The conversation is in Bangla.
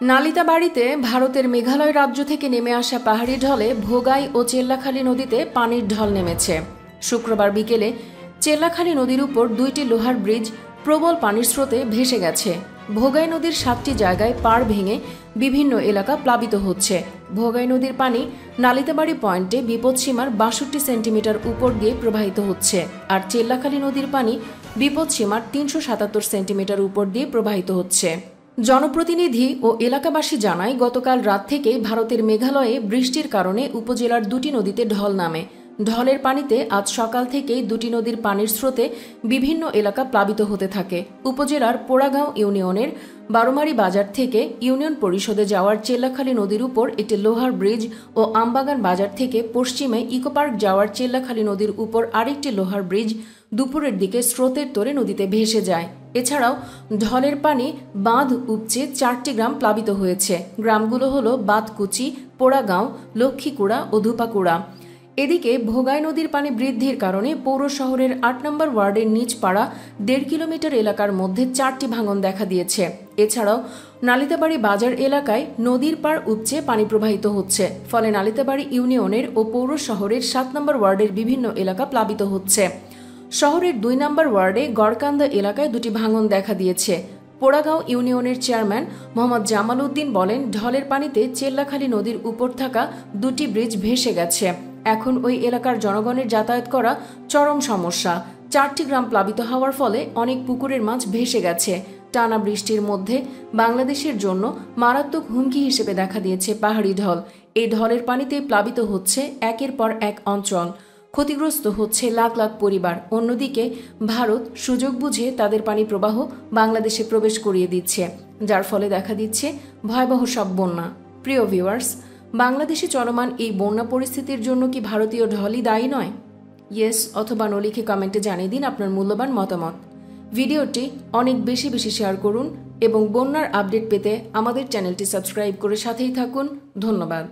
নালিতা বাড়িতে ভারতের মেঘালয় রাজ্য থেকে নেমে আসা পাহাড়ি ঢলে ভোগাই ও চেল্লাখালী নদীতে পানির ঢল নেমেছে। শুক্রবার বিকেলে চেল্লাখালী নদীর উপর দুইটি লোহার ব্রিজ প্রবল পানির স্রোতে ভেসে গেছে। ভোগাই নদীর সাতটি জায়গায় পাড় ভেঙে বিভিন্ন এলাকা প্লাবিত হচ্ছে। ভোগাই নদীর পানি নালিতাবাড়ি পয়েন্টে বিপদসীমার বাষট্টি সেন্টিমিটার উপর দিয়ে প্রবাহিত হচ্ছে আর চেল্লাখালী নদীর পানি বিপদসীমার তিনশো সাতাত্তর সেন্টিমিটার উপর দিয়ে প্রবাহিত হচ্ছে। জনপ্রতিনিধি ও এলাকাবাসী জানায়, গতকাল রাত থেকে ভারতের মেঘালয়ে বৃষ্টির কারণে উপজেলার দুটি নদীতে ঢল নামে। ঢলের পানিতে আজ সকাল থেকেই দুটি নদীর পানির স্রোতে বিভিন্ন এলাকা প্লাবিত হতে থাকে। উপজেলার পোড়াগাঁও ইউনিয়নের বারোমারি বাজার থেকে ইউনিয়ন পরিষদে যাওয়ার চেল্লাখালী নদীর উপর একটি লোহার ব্রিজ ও আমবাগান বাজার থেকে পশ্চিমে ইকোপার্ক যাওয়ার চেল্লাখালী নদীর উপর আরেকটি লোহার ব্রিজ দুপুরের দিকে স্রোতের তোরে নদীতে ভেসে যায়। এছাড়াও ঢলের পানি বাঁধ উপচে চারটি গ্রাম প্লাবিত হয়েছে। গ্রামগুলো হলো বাঁধকুচি, পোড়াগাঁও, লক্ষ্মীকুড়া ও ধুপাকুড়া। এদিকে ভোগাই নদীর পানি বৃদ্ধির কারণে পৌর শহরের আট নম্বর ওয়ার্ডের নিচ পাড়া দেড় কিলোমিটার এলাকার মধ্যে চারটি ভাঙন দেখা দিয়েছে। এছাড়াও নালিতাবাড়ি বাজার এলাকায় নদীর পাড় উপচে পানি প্রবাহিত হচ্ছে। ফলে নালিতাবাড়ি ইউনিয়নের ও পৌর শহরের সাত নম্বর ওয়ার্ডের বিভিন্ন এলাকা প্লাবিত হচ্ছে। শহরের দুই নম্বর ওয়ার্ডে গড়কান্দা এলাকায় দুটি ভাঙন দেখা দিয়েছে। পোড়াগাঁও ইউনিয়নের চেয়ারম্যান মোহাম্মদ জামাল উদ্দিন বলেন, ঢলের পানিতে চেল্লাখালী নদীর উপর থাকা দুটি ব্রিজ ভেসে গেছে। এখন ওই এলাকার জনগণের যাতায়াত করা চরম সমস্যা। চারটি গ্রাম প্লাবিত হওয়ার ফলে অনেক পুকুরের মাছ ভেসে গেছে। টানা বৃষ্টির মধ্যে বাংলাদেশের জন্য মারাত্মক হুমকি হিসেবে দেখা দিয়েছে পাহাড়ি ঢল। এই ঢলের পানিতে প্লাবিত হচ্ছে একের পর এক অঞ্চল। ক্ষতিগ্রস্ত হচ্ছে লাখ লাখ পরিবার। অন্যদিকে, ভারত সুযোগ বুঝে তাদের পানি প্রবাহ বাংলাদেশে প্রবেশ করিয়ে দিচ্ছে, যার ফলে দেখা দিচ্ছে ভয়াবহ সব বন্যা। প্রিয় ভিউয়ার্স, বাংলাদেশে চলমান এই বন্যা পরিস্থিতির জন্য কি ভারতীয় ঢলই দায়ী নয়? ইয়েস অথবা নলিখে কমেন্টে জানিয়ে দিন আপনার মূল্যবান মতামত। ভিডিওটি অনেক বেশি বেশি শেয়ার করুন এবং বন্যার আপডেট পেতে আমাদের চ্যানেলটি সাবস্ক্রাইব করে সাথেই থাকুন। ধন্যবাদ।